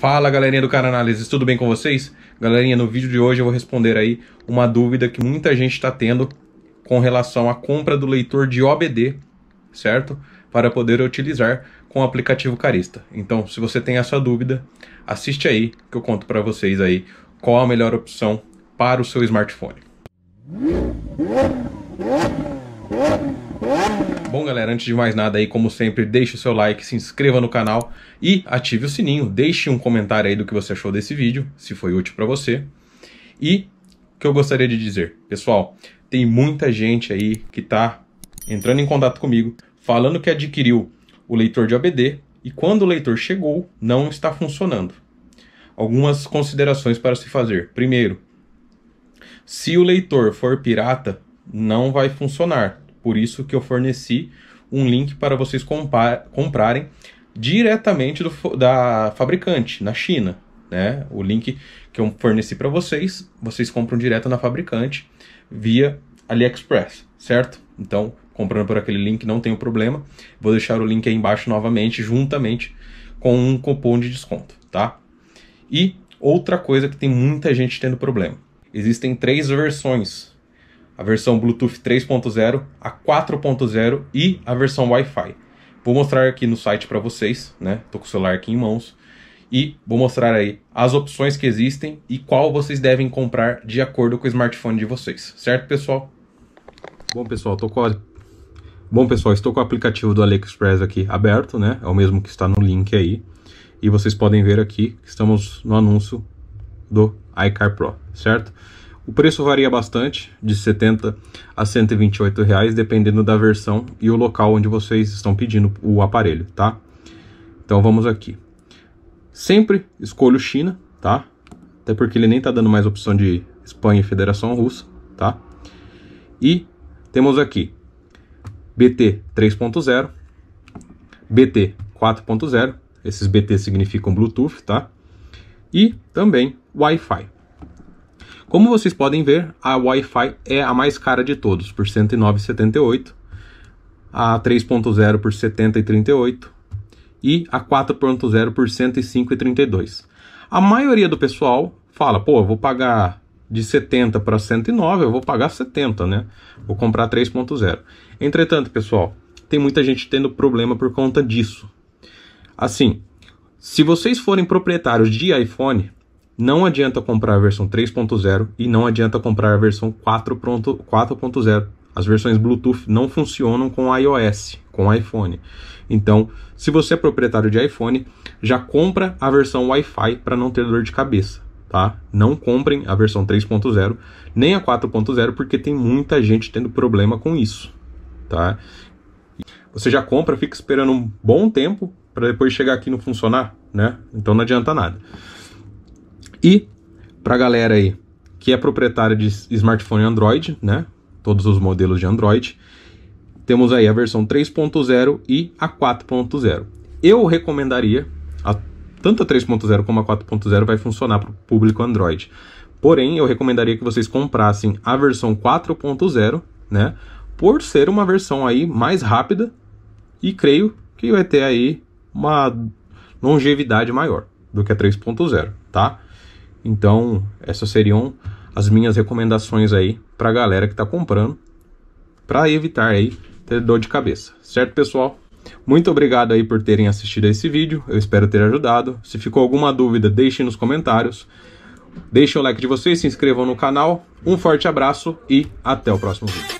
Fala galerinha do Cara Análises, tudo bem com vocês? Galerinha, no vídeo de hoje eu vou responder aí uma dúvida que muita gente está tendo com relação à compra do leitor de OBD, certo? Para poder utilizar com o aplicativo Carista. Então, se você tem essa dúvida, assiste aí que eu conto para vocês aí qual a melhor opção para o seu smartphone. Bom, galera, antes de mais nada aí, como sempre, deixe o seu like, se inscreva no canal e ative o sininho. Deixe um comentário aí do que você achou desse vídeo, se foi útil para você. E o que eu gostaria de dizer, pessoal, tem muita gente aí que está entrando em contato comigo, falando que adquiriu o leitor de OBD e quando o leitor chegou, não está funcionando. Algumas considerações para se fazer. Primeiro, se o leitor for pirata, não vai funcionar. Por isso que eu forneci um link para vocês comprarem diretamente do, da fabricante, na China. Né? O link que eu forneci para vocês, vocês compram direto na fabricante via AliExpress, certo? Então, comprando por aquele link não tem problema. Vou deixar o link aí embaixo novamente, juntamente com um cupom de desconto, tá? E outra coisa que tem muita gente tendo problema. Existem três versões a versão Bluetooth 3.0, a 4.0 e a versão Wi-Fi. Vou mostrar aqui no site para vocês, né? Tô com o celular aqui em mãos e vou mostrar aí as opções que existem e qual vocês devem comprar de acordo com o smartphone de vocês, certo, pessoal? Bom, pessoal, tô com a... Bom, pessoal, estou com o aplicativo do AliExpress aqui aberto, né? É o mesmo que está no link aí. E vocês podem ver aqui que estamos no anúncio do iCar Pro, certo? O preço varia bastante, de 70 a 128 reais, dependendo da versão e o local onde vocês estão pedindo o aparelho, tá? Então vamos aqui. Sempre escolho China, tá? Até porque ele nem tá dando mais opção de Espanha e Federação Russa, tá? E temos aqui BT 3.0, BT 4.0, esses BT significam Bluetooth, tá? E também Wi-Fi. Como vocês podem ver, a Wi-Fi é a mais cara de todos, por R$ 109,78, a 3.0 por R$ 70,38 e a 4.0 por R$ 105,32. A maioria do pessoal fala, pô, eu vou pagar de 70 para 109, eu vou pagar 70, né? Vou comprar 3.0. Entretanto, pessoal, tem muita gente tendo problema por conta disso. Assim, se vocês forem proprietários de iPhone, não adianta comprar a versão 3.0 e não adianta comprar a versão 4.0. As versões Bluetooth não funcionam com iOS, com iPhone. Então, se você é proprietário de iPhone, já compra a versão Wi-Fi para não ter dor de cabeça, tá? Não comprem a versão 3.0 nem a 4.0 porque tem muita gente tendo problema com isso, tá? Você já compra, fica esperando um bom tempo para depois chegar aqui e não funcionar, né? Então não adianta nada. E para a galera aí que é proprietária de smartphone Android, né? Todos os modelos de Android, temos aí a versão 3.0 e a 4.0. Eu recomendaria, a, tanto a 3.0 como a 4.0 vai funcionar para o público Android. Porém, eu recomendaria que vocês comprassem a versão 4.0, né? Por ser uma versão aí mais rápida e creio que vai ter aí uma longevidade maior do que a 3.0, tá? Então, essas seriam as minhas recomendações aí para a galera que está comprando, para evitar aí ter dor de cabeça. Certo, pessoal? Muito obrigado aí por terem assistido a esse vídeo, eu espero ter ajudado. Se ficou alguma dúvida, deixem nos comentários. Deixem o like de vocês, se inscrevam no canal. Um forte abraço e até o próximo vídeo.